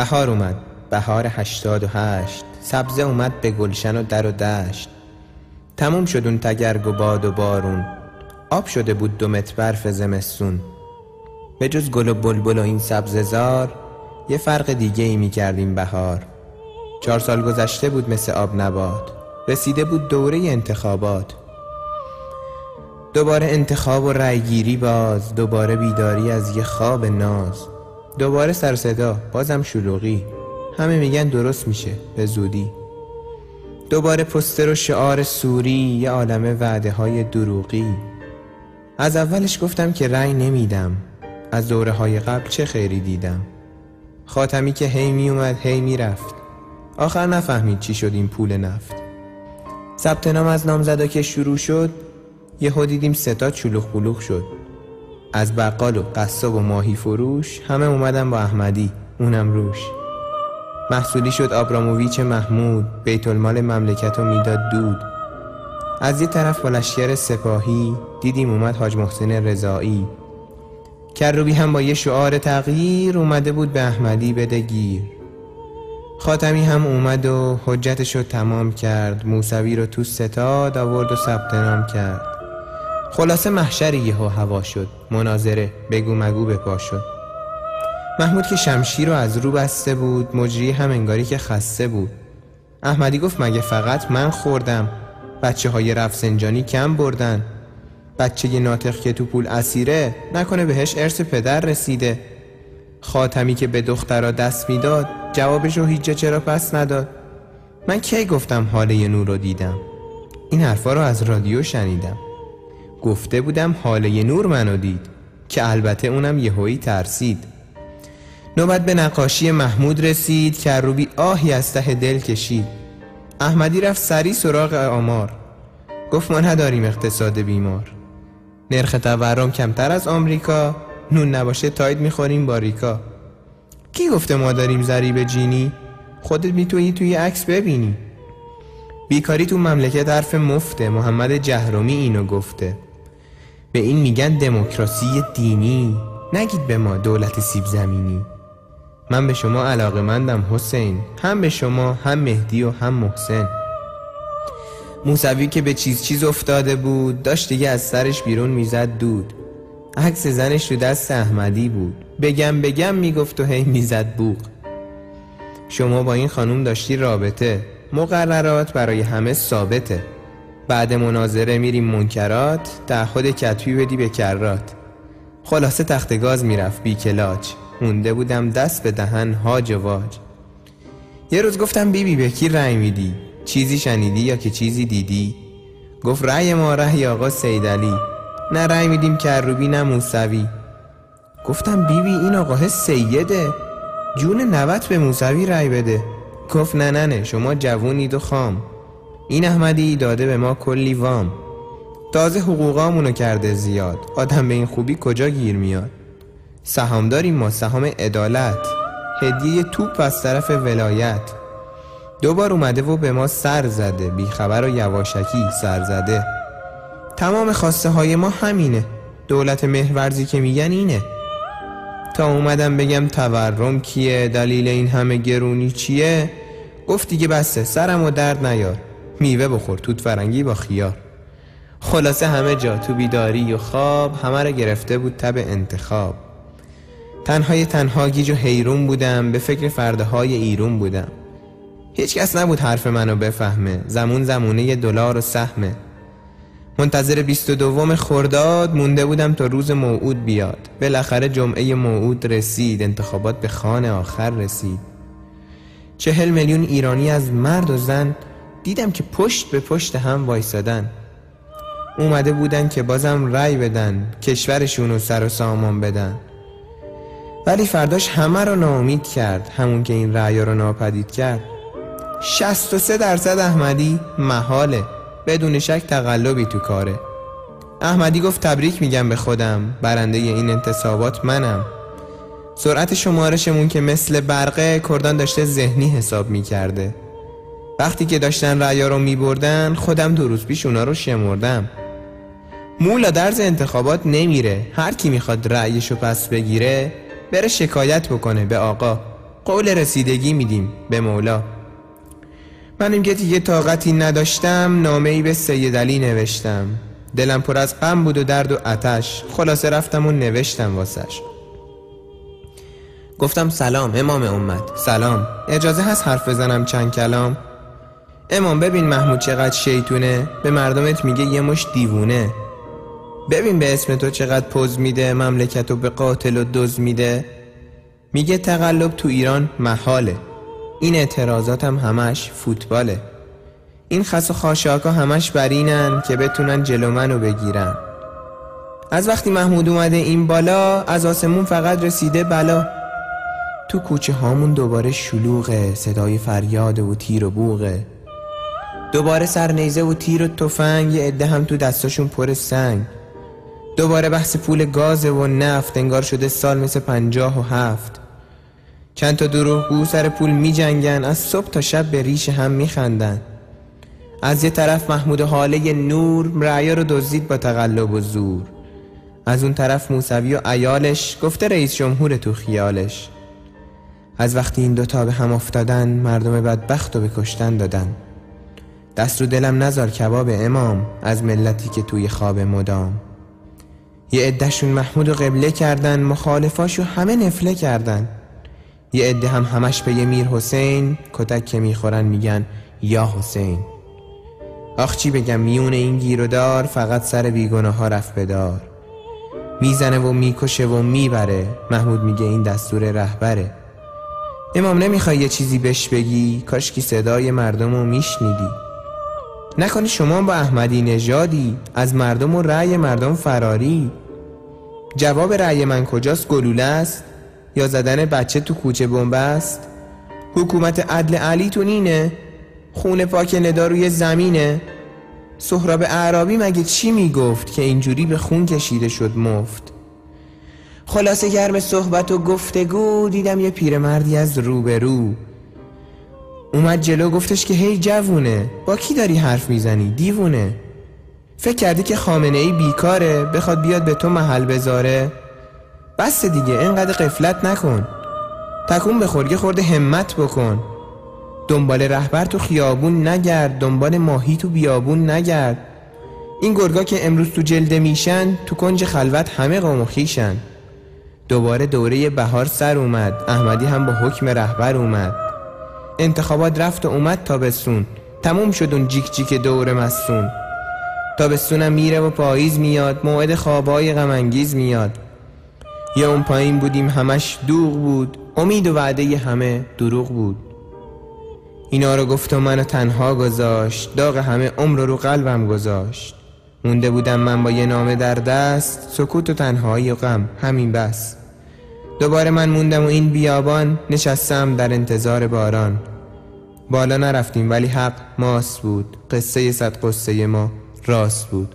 بهار اومد بهار هشتاد و هشت. سبزه اومد به گلشن و در و دشت. تموم شد اون تگرگ و باد و بارون. آب شده بود دو متر برف زمستون. به جز گل و بلبل و این سبززار یه فرق دیگه ای می کردیم بهار. چهار سال گذشته بود مثل آب نبات. رسیده بود دوره انتخابات. دوباره انتخاب و رأیگیری باز دوباره بیداری از یه خواب ناز. دوباره سر صدا. بازم شلوغی. همه میگن درست میشه. به زودی. دوباره پستر و شعار سوری یه عالم وعده های دروغی. از اولش گفتم که رأی نمیدم. از دوره های قبل چه خیری دیدم. خاتمی که هی می اومد هی می رفت آخر نفهمید چی شد این پول نفت. ثبت نام از نامزدا که شروع شد یه دیدیم ستا چلوخ بلوخ شد. از بقال و قصاب و ماهی فروش همه اومدن با احمدی اونم روش. محصولی شد آبراموویچ محمود بیت المال مملکت و می‌داد دود. از یه طرف با لشکر سپاهی دیدیم اومد حاج محسن رضایی. کروبی هم با یه شعار تغییر اومده بود به احمدی بده گیر. خاتمی هم اومد و حجتش رو تمام کرد موسوی رو تو ستاد آورد و ثبت نام کرد. خلاصه محشر یهو هوا شد. مناظره بگو مگو به پا شد. محمود که شمشیر رو از رو بسته بود مجری هم انگاری که خسته بود. احمدی گفت مگه فقط من خوردم؟ بچه های رفسنجانی کم بردن. بچه ی ناطق که تو پول اسیره نکنه بهش ارث پدر رسیده. خاتمی که به دخترا دست می‌داد جوابش رو هیچ چرا پس نداد. من کی گفتم حاله نور رو دیدم؟ این حرفا رو از رادیو شنیدم. گفته بودم حاله نور منو دید که البته اونم یهویی ترسید. نوبت به نقاشی محمود رسید که روبی آهی از ته دل کشید. احمدی رفت سری سراغ آمار. گفت ما نداریم اقتصاد بیمار. نرخ تورم کمتر از آمریکا نون نباشه تاید می‌خوریم با ریکا کی گفته ما داریم ضریب جینی؟ خودت می‌تونی توی عکس ببینی. بیکاری تو مملکت حرف مفته محمد جهرومی اینو گفته. به این میگن دموکراسی دینی. نگید به ما دولت سیب زمینی. من به شما علاقه مندم حسین هم به شما هم مهدی و هم محسن. موسوی که به چیز چیز افتاده بود داشت دیگه از سرش بیرون می‌زد دود. عکس زنش تو دست احمدی بود. بگم بگم می‌گفت و هی می‌زد بوق. شما با این خانوم داشتی رابطه. مقررات برای همه ثابته. بعد مناظره میریم منکرات خود کتوی بدی به کرات. خلاصه تخت گاز می‌رفت بی کلاج. مونده بودم دست به دهن هاج و واج. یه روز گفتم بیبی بی به کی رأی میدی؟ چیزی شنیدی یا که چیزی دیدی؟ گفت رأی ما رأی آقا سیدلی نه رأی میدیم کروبی نه موسوی. گفتم بیبی این آقاه سیده. جون نوت به موسوی رأی بده. گفت نه نه نه شما جوونید و خام. این احمدی داده به ما کلی وام. تازه حقوقامونو کرده زیاد. آدم به این خوبی کجا گیر میاد؟ سهام داریم ما سهام عدالت. هدیه توپ از طرف ولایت. دوبار اومده و به ما سر زده. بیخبر و یواشکی سر زده. تمام خواسته های ما همینه. دولت مهورزی که میگن اینه. تا اومدم بگم تورم کیه؟ دلیل این همه گرونی چیه؟ گفت دیگه بسته سرم و درد نیار. میوه بخور توت فرنگی با خیار. خلاصه همه جا تو بیداری و خواب همه رو گرفته بود تب انتخاب. تنهای تنها گیج و حیرون بودم به فکر فرده های ایرون بودم. هیچ کس نبود حرف منو بفهمه زمون زمونه دلار و سهمه منتظر بیست و دوم خورداد مونده بودم تا روز موعود بیاد. بالاخره جمعه موعود رسید انتخابات به خانه آخر رسید. چهل میلیون ایرانی از مرد و زن دیدم که پشت به پشت هم وایسادن. اومده بودن که بازم رأی بدن کشورشون رو سر و سامان بدن. ولی فرداش همه رو ناامید کرد همون که این رأی رو ناپدید کرد. 63 درصد احمدی محاله بدون شک تقلبی تو کاره. احمدی گفت تبریک میگم به خودم برنده این انتصابات منم. سرعت شمارشمون که مثل برقه کردان داشته ذهنی حساب می‌کرده. وقتی که داشتن رأیا رو میبردن خودم دو روز پیش اونا رو شمردم. مولا درز انتخابات نمیره. هر کی می‌خواد رأیشو پس بگیره بره شکایت بکنه به آقا. قول رسیدگی میدیم به مولا. من که دیگه طاقتی نداشتم نامه ای به سید علی نوشتم. دلم پر از غم بود و درد و آتش. خلاصه رفتم و نوشتم واسش. گفتم سلام امام امت. سلام. اجازه هست حرف بزنم چند کلام؟ امام ببین محمود چقدر شیطونه. به مردمت میگه یه مش دیوونه. ببین به اسم تو چقدر پوز میده مملکت رو به قاتل و دز میده. میگه تقلب تو ایران محاله. این اعتراضاتم همش فوتباله. این خس و خاشاکا همش برینن که بتونن جلو منو بگیرن. از وقتی محمود اومده این بالا از آسمون فقط رسیده بلا. تو کوچه هامون دوباره شلوغه صدای فریاد و تیر و بوغه. دوباره سرنیزه و تیر و تفنگ یه عده هم تو دستاشون پر سنگ. دوباره بحث پول گاز و نفت انگار شده سال مثل پنجاه و هفت. چند تا دروغگو سر پول می جنگن از صبح تا شب به ریش هم می خندن از یه طرف محمود حاله نور رعیا رو دزدید با تقلب و زور. از اون طرف موسوی و ایالش گفته رئیس جمهور تو خیالش. از وقتی این دوتا به هم افتادن مردم بدبخت و به کشتن دادن. دست رو دلم نزار کباب امام از ملتی که توی خواب مدام. یه عدهشون محمود و قبله کردن مخالفاشو همه نفله کردن. یه عده هم همش به یه میر حسین کتک که می‌خورن میگن یا حسین. آخ چی بگم میون این گیر و دار فقط سر بیگناه ها رفت بدار می‌زنه و می‌کشه و می‌بره. محمود میگه این دستور رهبره. امام نمی‌خوای یه چیزی بش بگی؟ کاش کی صدای مردم رو میشنیدی. نکنی شما با احمدی نژادی از مردم و رأی مردم فراری. جواب رأی من کجاست؟ گلوله است یا زدن بچه تو کوچه بمب است؟ حکومت عدل علی تو نینه؟ خونه پاک ندا روی زمینه؟ سهراب اعرابی مگه چی می‌گفت که اینجوری به خون کشیده شد مفت؟ خلاصه گرم صحبت و گفتگو دیدم یه پیرمردی از روبرو. اومد جلو گفتش که هی جوونه با کی داری حرف می‌زنی؟ دیوونه. فکر کردی که خامنه ای بیکاره بخواد بیاد به تو محل بذاره؟ بس دیگه اینقدر قفلت نکن. تکون به خورگه خورده همت بکن. دنبال رهبر تو خیابون نگرد دنبال ماهی تو بیابون نگرد. این گرگا که امروز تو جلده میشن تو کنج خلوت همه قوم دوباره دوره بهار سر اومد احمدی هم با حکم رهبر اومد. انتخابات رفت و اومد تابستون. تموم شد اون جیک جیک دور مستون. تابستونم میره و پاییز میاد موعد خوابای غمانگیز میاد. یا اون پایین بودیم همش دوغ بود. امید و وعده همه دروغ بود. اینا رو گفت و منو تنها گذاشت. داغ همه عمر رو قلبم گذاشت. مونده بودم من با یه نامه در دست سکوت و تنهایی و غم. همین بس. دوباره من موندم و این بیابان نشستم در انتظار باران. بالا نرفتیم ولی حق ماست بود. قصه صد قصه ما راست بود.